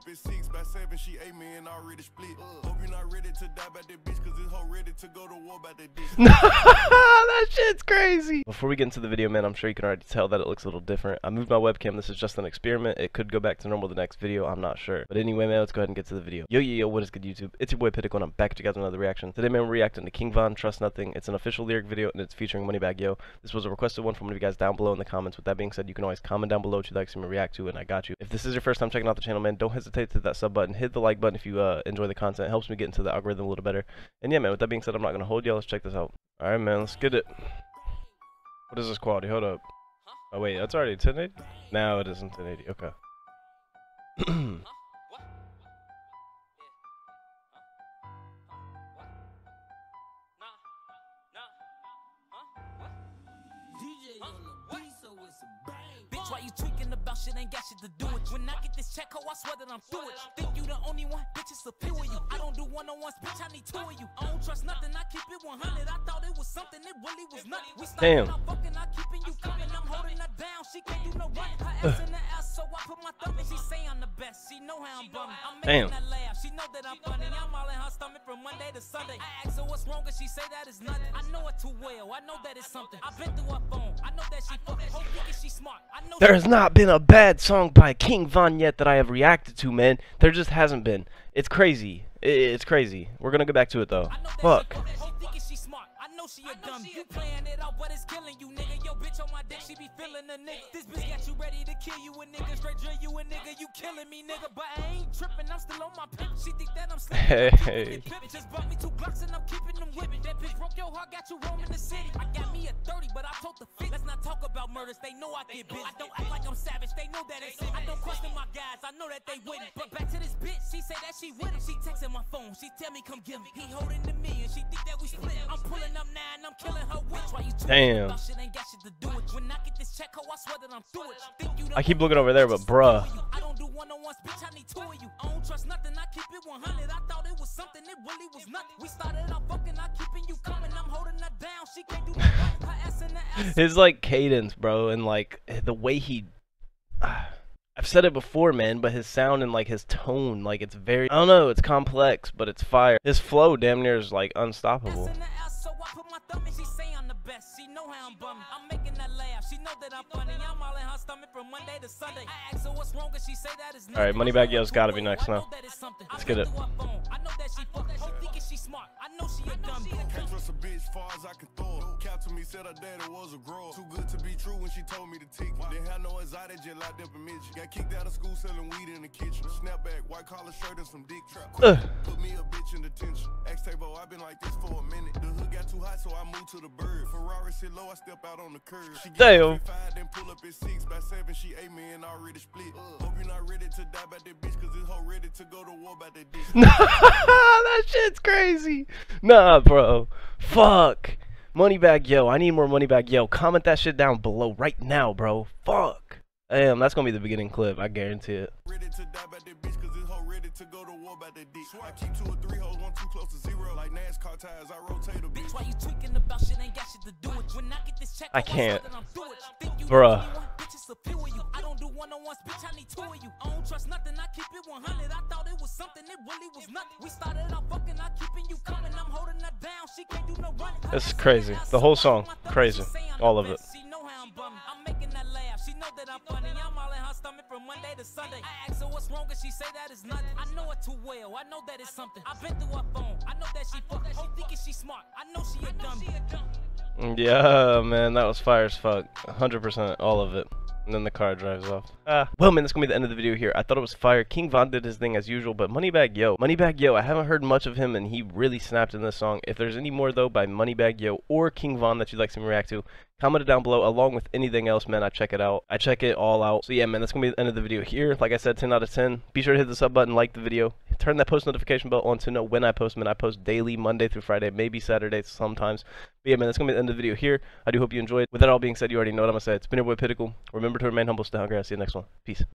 up at six by seven, she ate me and already split. Hope you're not ready to die by that bitch, cause this hoe ready to go to war by that bitch. that shit's crazy. Before we get into the video, man, I'm sure you can already tell that it looks a little different. I moved my webcam. This is just an experiment. It could go back to normal the next video. I'm not sure. But anyway, man, let's go ahead and get to the video. Yo, yo, yo, what is good, YouTube? It's your boy Appitical, and I'm back with you guys with another reaction. Today, man, we're reacting to King Von, Trust Nothing. It's an official lyric video, and it's featuring Moneybagg Yo. This was a requested one from one of you guys down below in the comments. With that being said, you can always comment down below what you'd like to see me react to, and I got you. If this is your first time checking out the channel, man, don't hesitate to hit that sub button. Hit the like button if you uh, enjoy the content. It helps me get into the algorithm a little better. And yeah, man, with that being said, I'm not going to hold y'all. Let's check this out. Alright, man, let's get it. What is this quality? Hold up. Oh, wait, that's already 1080? No, it isn't 1080. Okay. Bitch, why you tweaking about shit ain't got shit to do with When I get this check, ho, I swear that I'm through it. Think you the only one, bitch, it's a few of you. I don't do one on ones, bitch, I need two of you. I don't trust nothing, I keep it 100. I thought it was something, it really was nothing. We started Damn. out fucking, I keeping you coming. I'm holding her down, she can't do no running. Her ass in the ass, so I put my thumb in. She say I'm the best, she know how I'm bumming. I'm Damn. her laugh, she know that I'm funny. I'm all in her stomach from Monday to Sunday. I ask her what's wrong, and she say that it's nothing. I know it too well, I know that it's something. I've been through her phone, I know that she fucking. Whole thinking she smart, I know There has not been a bad song by King Von yet that I have reacted to, man. There just hasn't been. It's crazy. It's crazy. We're gonna go back to it though. I know that Fuck. She, she thinking she smart. I know she a dumb. You playing it out, but it's killing you, nigga. Yo, bitch on my dick, she be feeling the nigga. This bitch got you ready to kill you a nigga. Straight drill you a nigga. You killing me, nigga. But I ain't tripping. I'm still on my pimp. She think that I'm slipping. Hey. Just bought me two blocks and I'm keeping them whipping. That bitch broke your heart, got you roaming the city. I got me a 30, but I told the fit. Let's not talk about murders. They know I get bitch. I don't act like I'm savage. They know that it's it. I don't question my guys. I know that they with it. But back to this bitch. She say that she with it. She texting my phone. She tell me come get me. He holding to me and she think that we split. I'm pulling up now and I'm killing her witch. Why you Damn. Shit ain't got shit to do it. When I get this check, ho, I swear that I'm through it. Think you the I keep looking over there, but bruh. Was something. It really was nothing. We started out fucking. I keeping you coming. I'm holding her down. She can't do nothing. Her ass in the ass. His like cadence, bro, and like the way he. I've said it before, man, but his sound and like his tone, like it's very. I don't know, it's complex, but it's fire. His flow, damn near, is like unstoppable. In the ass, so I put my thumb in. She say I'm the best. She know how I'm bumming. I'm making her laugh. She know that I'm funny. I'm all in her stomach from Monday to Sunday. I ask her what's wrong, and she say that is All right, nothing. Moneybagg Yo's gotta be next now. that it's something. Let's get it. through her phone. I know that she fucking. Whole thinking she smart. I know she a dumb bitch. Can't trust a bitch far as I can throw her. Cap to me, said her daddy was a grower. Too good to be true when she told me to tick. Didn't have no anxiety, just locked up in Michigan. Got kicked out of school selling weed in the kitchen. Snapback, white collar shirt and some dick trap. Put me a bitch in detention. X Tabo, I've been like this for a minute. To the bird. Ferrari sit low, I step out on the curb. She Damn. five, then pull up at six. By seven, she ate me and already split. Hope you're not ready to die by that bitch, cause this hoe ready to go to war by that bitch. that shit's crazy. Nah, bro. Fuck. Moneybagg Yo. I need more Moneybagg Yo. Comment that shit down below right now, bro. Fuck. Damn, that's gonna be the beginning clip. I guarantee it. ready to die by that bitch, cause this hoe ready to go to war by that dick. I keep two or three hoes, one too close to zero. Like NASCAR tires, I rotate a bitch. Bitch, why you tweaking about shit ain't got shit to do it? When I get this check, I can't. that I'm through it. Think you the Bruh. only it's a few of you. I don't do one on ones, bitch, I need two of you. I don't trust nothing, I keep it 100. I thought it was something, it really was nothing. We started out fucking, I keeping you coming. I'm holding her down, she can't do no running. Her This is crazy. The whole song. put my thumb in, Crazy. she say I'm All of it. I ask her what's wrong, and she say that is nothing. I know it too well. I know that it's something. I've been through her phone. I know that she fucking. Whole thinking she smart. I know she a dumb. Yeah, man, that was fire as fuck. 100%, all of it. And then the car drives off. Ah. Well, man, that's gonna be the end of the video here. I thought it was fire. King Von did his thing as usual, but Moneybagg Yo. Moneybagg Yo, I haven't heard much of him, and he really snapped in this song. If there's any more, though, by Moneybagg Yo or King Von that you'd like to see react to, comment it down below, along with anything else, man. I check it out. I check it all out. So, yeah, man, that's gonna be the end of the video here. Like I said, 10 out of 10. Be sure to hit the sub button, like the video, turn that post notification bell on to know when I post man. I post daily, Monday through Friday, maybe Saturday sometimes. But yeah, man, that's gonna be the end of the video here. I do hope you enjoyed. With that all being said, you already know what I'm gonna say. It's been your boy Appitical. Remember to remain humble, stay hungry. I'll see you next one. Peace.